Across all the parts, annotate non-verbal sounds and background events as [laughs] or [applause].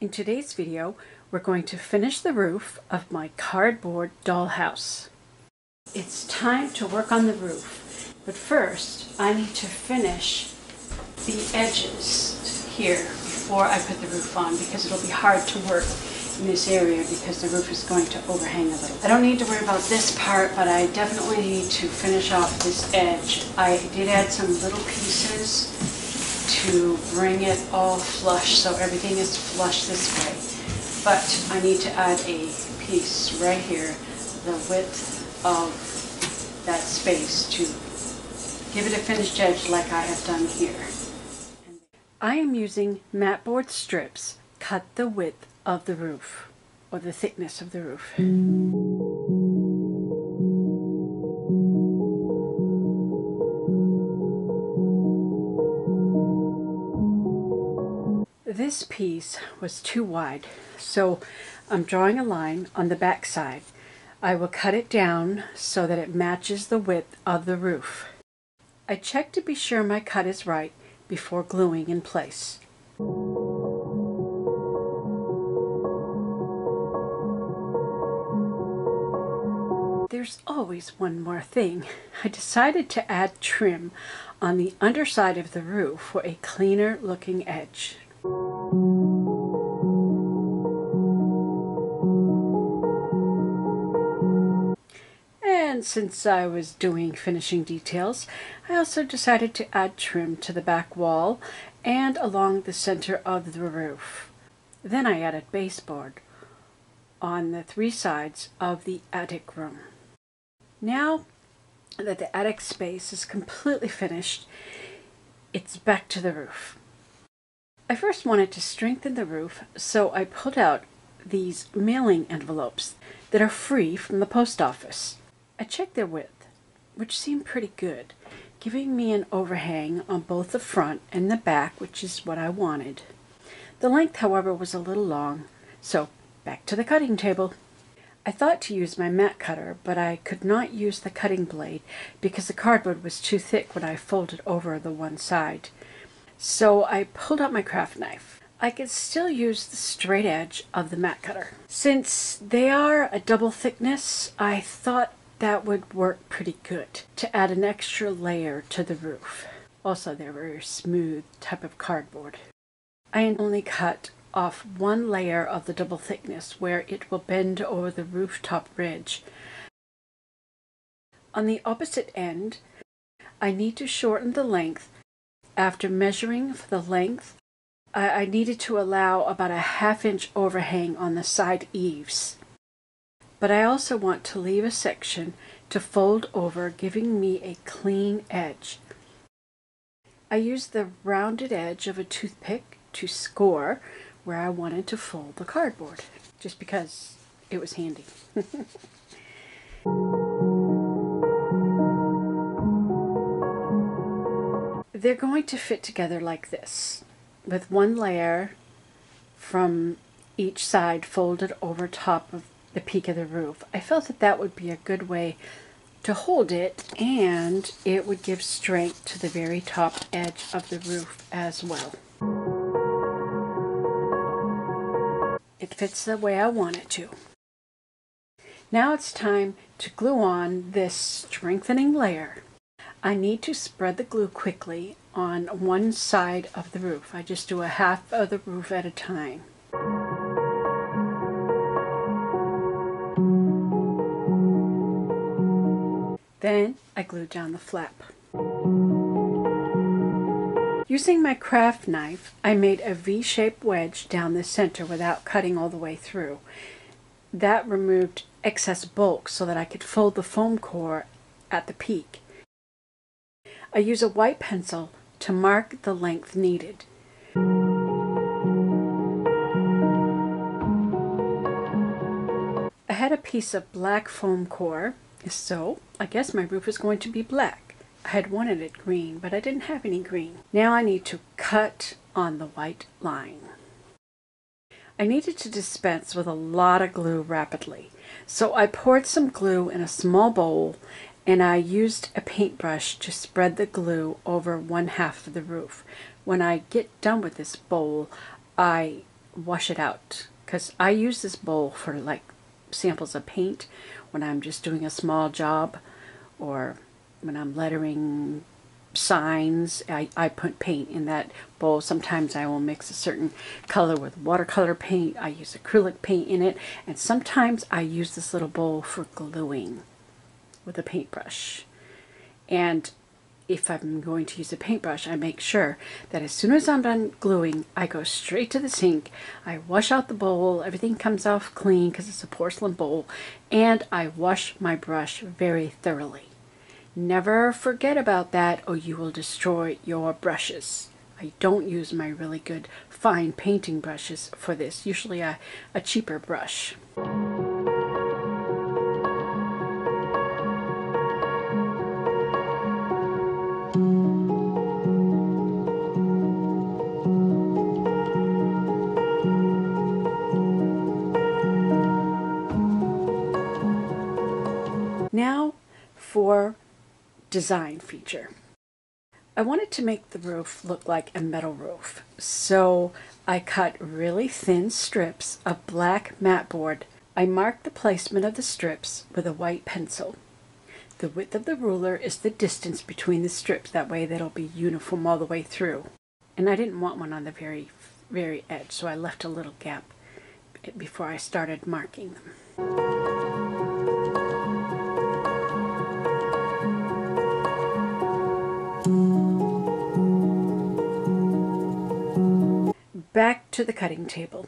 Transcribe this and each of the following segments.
In today's video, we're going to finish the roof of my cardboard dollhouse. It's time to work on the roof, but first I need to finish the edges here before I put the roof on because it'll be hard to work in this area because the roof is going to overhang a little. I don't need to worry about this part, but I definitely need to finish off this edge. I did add some little pieces to bring it all flush so everything is flush this way. But I need to add a piece right here, the width of that space to give it a finished edge like I have done here. I am using mat board strips cut the width of the roof or the thickness of the roof. This piece was too wide, so I'm drawing a line on the back side. I will cut it down so that it matches the width of the roof. I check to be sure my cut is right before gluing in place. There's always one more thing. I decided to add trim on the underside of the roof for a cleaner looking edge. And since I was doing finishing details, I also decided to add trim to the back wall and along the center of the roof. Then I added baseboard on the three sides of the attic room. Now that the attic space is completely finished, it's back to the roof. I first wanted to strengthen the roof, so I pulled out these mailing envelopes that are free from the post office. I checked their width, which seemed pretty good, giving me an overhang on both the front and the back, which is what I wanted. The length, however, was a little long, so back to the cutting table. I thought to use my mat cutter, but I could not use the cutting blade because the cardboard was too thick when I folded over the one side. So I pulled out my craft knife. I could still use the straight edge of the mat cutter. Since they are a double thickness, I thought that would work pretty good to add an extra layer to the roof. Also, they're very smooth type of cardboard. I only cut off one layer of the double thickness where it will bend over the rooftop ridge. On the opposite end, I need to shorten the length. After measuring for the length, I, I needed to allow about a half inch overhang on the side eaves. But I also want to leave a section to fold over, giving me a clean edge. I used the rounded edge of a toothpick to score where I wanted to fold the cardboard, just because it was handy. [laughs] They're going to fit together like this, with one layer from each side folded over top of the peak of the roof. I felt that that would be a good way to hold it and it would give strength to the very top edge of the roof as well. It fits the way I want it to. Now it's time to glue on this strengthening layer. I need to spread the glue quickly on one side of the roof. I just do a half of the roof at a time. Then I glued down the flap. Using my craft knife, I made a V-shaped wedge down the center without cutting all the way through. That removed excess bulk so that I could fold the foam core at the peak. I use a white pencil to mark the length needed. I had a piece of black foam core, so I guess my roof is going to be black. I had wanted it green, but I didn't have any green. Now I need to cut on the white line. I needed to dispense with a lot of glue rapidly, so I poured some glue in a small bowl and I used a paintbrush to spread the glue over one half of the roof. When I get done with this bowl, I wash it out because I use this bowl for like samples of paint when I'm just doing a small job or when I'm lettering signs I, I put paint in that bowl. Sometimes I will mix a certain color with watercolor paint. I use acrylic paint in it. And sometimes I use this little bowl for gluing with a paintbrush. And if I'm going to use a paintbrush, I make sure that as soon as I'm done gluing, I go straight to the sink, I wash out the bowl, everything comes off clean because it's a porcelain bowl, and I wash my brush very thoroughly. Never forget about that or you will destroy your brushes. I don't use my really good fine painting brushes for this, usually a, a cheaper brush. For design feature. I wanted to make the roof look like a metal roof, so I cut really thin strips of black mat board. I marked the placement of the strips with a white pencil. The width of the ruler is the distance between the strips, that way that'll be uniform all the way through. And I didn't want one on the very, very edge, so I left a little gap before I started marking them. Back to the cutting table.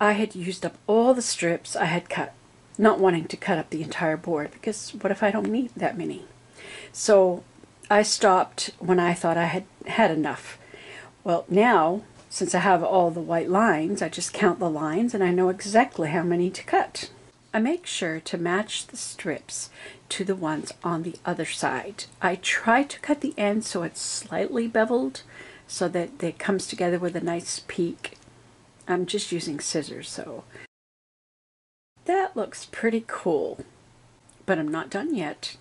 I had used up all the strips I had cut, not wanting to cut up the entire board because what if I don't need that many? So I stopped when I thought I had had enough. Well, now, since I have all the white lines, I just count the lines and I know exactly how many to cut. I make sure to match the strips to the ones on the other side. I try to cut the end so it's slightly beveled so that it comes together with a nice peak. I'm just using scissors, so that looks pretty cool, but I'm not done yet.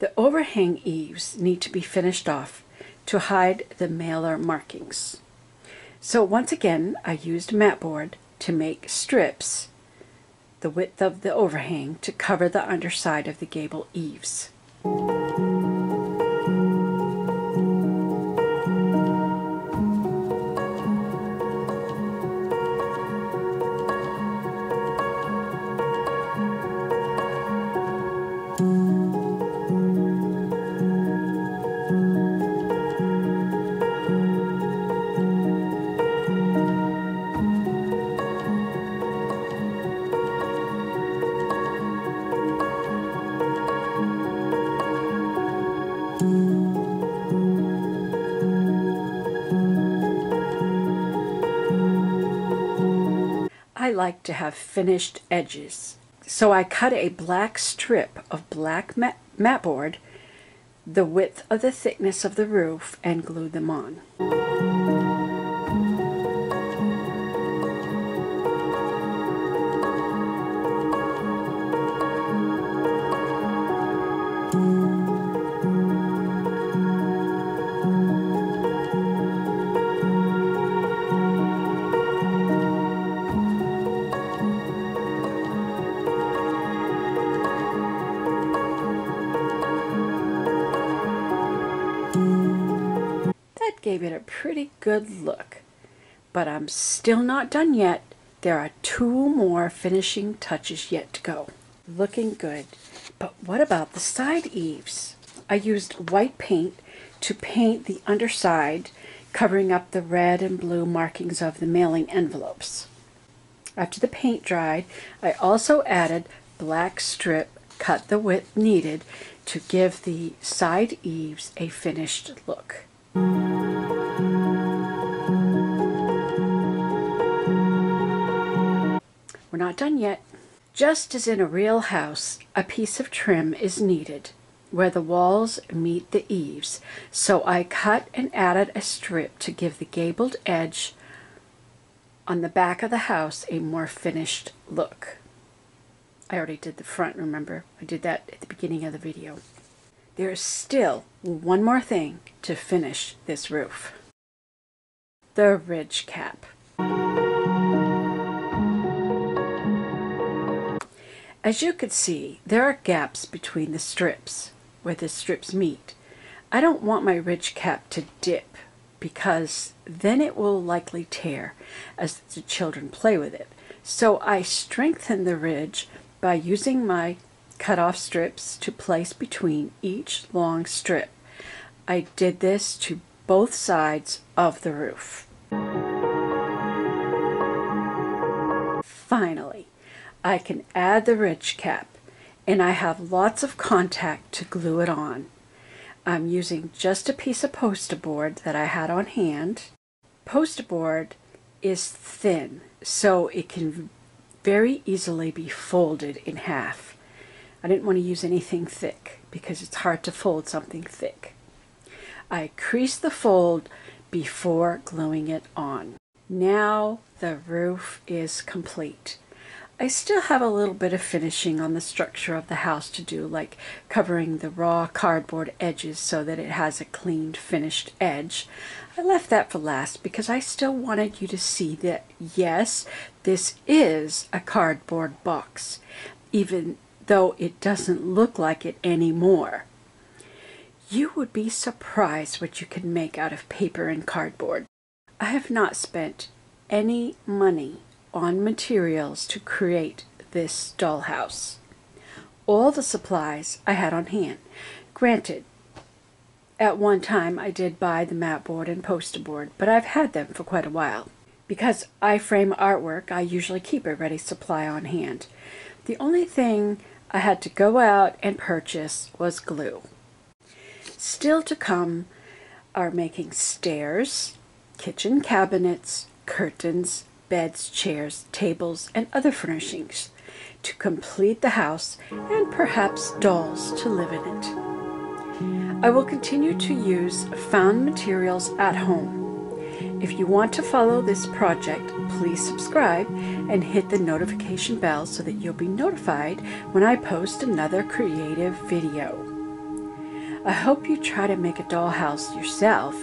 The overhang eaves need to be finished off to hide the mailer markings. So once again, I used mat board to make strips the width of the overhang to cover the underside of the gable eaves. Like to have finished edges. So I cut a black strip of black mat, mat board the width of the thickness of the roof and glued them on. Pretty good look. But I'm still not done yet. There are two more finishing touches yet to go. Looking good. But what about the side eaves? I used white paint to paint the underside, covering up the red and blue markings of the mailing envelopes. After the paint dried, I also added black strip, cut the width needed to give the side eaves a finished look. We're not done yet. Just as in a real house, a piece of trim is needed where the walls meet the eaves, so I cut and added a strip to give the gabled edge on the back of the house a more finished look. I already did the front, remember? I did that at the beginning of the video. There is still one more thing to finish this roof. The ridge cap. As you can see, there are gaps between the strips where the strips meet. I don't want my ridge cap to dip because then it will likely tear as the children play with it. So I strengthen the ridge by using my cut off strips to place between each long strip. I did this to both sides of the roof. Finally, I can add the ridge cap and I have lots of contact to glue it on. I'm using just a piece of poster board that I had on hand. Poster board is thin so it can very easily be folded in half. I didn't want to use anything thick because it's hard to fold something thick. I crease the fold before gluing it on. Now the roof is complete. I still have a little bit of finishing on the structure of the house to do, like covering the raw cardboard edges so that it has a cleaned finished edge. I left that for last because I still wanted you to see that, yes, this is a cardboard box, even though it doesn't look like it anymore. You would be surprised what you can make out of paper and cardboard. I have not spent any money on materials to create this dollhouse. All the supplies I had on hand. Granted, at one time I did buy the mat board and poster board, but I've had them for quite a while. Because I frame artwork, I usually keep a ready supply on hand. The only thing I had to go out and purchase was glue. Still to come are making stairs, kitchen cabinets, curtains, beds, chairs, tables, and other furnishings to complete the house and perhaps dolls to live in it. I will continue to use found materials at home. If you want to follow this project, please subscribe and hit the notification bell so that you'll be notified when I post another creative video. I hope you try to make a dollhouse yourself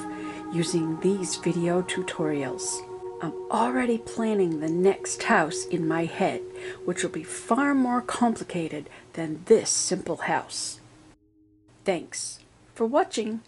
using these video tutorials. I'm already planning the next house in my head, which will be far more complicated than this simple house. Thanks for watching.